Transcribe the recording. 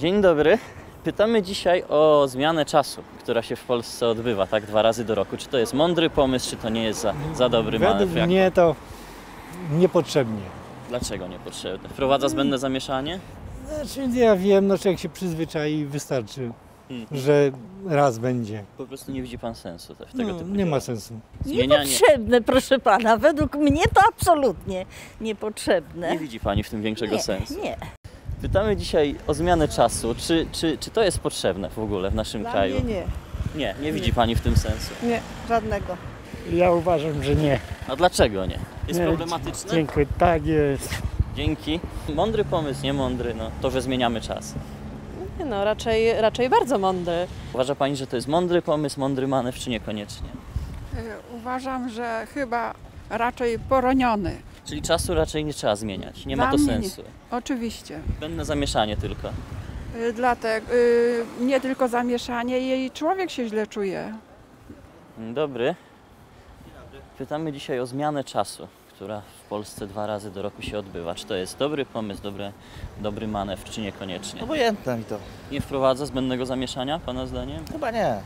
Dzień dobry. Pytamy dzisiaj o zmianę czasu, która się w Polsce odbywa, tak, dwa razy do roku. Czy to jest mądry pomysł, czy to nie jest za, za dobry Według manewr? Mnie to niepotrzebnie. Dlaczego niepotrzebne? Wprowadza zbędne zamieszanie? Znaczy ja wiem, no człowiek się przyzwyczai i wystarczy, Mhm. że raz będzie. Po prostu nie widzi pan sensu te- w tego No, typu nie ma sensu. Zmienianie. Niepotrzebne, proszę pana. Według mnie to absolutnie niepotrzebne. Nie widzi pani w tym większego nie, sensu. nie. Pytamy dzisiaj o zmianę czasu. Czy, czy, czy to jest potrzebne w ogóle w naszym Dla kraju? mnie nie, Nie, nie widzi pani w tym sensu. nie, żadnego. Ja uważam, że nie. A dlaczego nie? Jest Nie, problematyczne? Dziękuję. Tak jest. Dzięki. Mądry pomysł, nie mądry, no to, że zmieniamy czas. Nie No, raczej, raczej bardzo mądry. Uważa pani, że to jest mądry pomysł, mądry manewr, czy niekoniecznie? Y, Uważam, że chyba raczej poroniony. Czyli czasu raczej nie trzeba zmieniać. Nie ma Dla to mnie nie. sensu. Oczywiście. Zbędne zamieszanie tylko. Y, Dlatego y, nie tylko zamieszanie, i człowiek się źle czuje. Dzień Dobry. Pytamy dzisiaj o zmianę czasu, która w Polsce dwa razy do roku się odbywa. Czy to jest dobry pomysł, dobry, dobry manewr, czy niekoniecznie? Obojętne mi to. Nie wprowadza zbędnego zamieszania, Pana zdaniem? Chyba nie.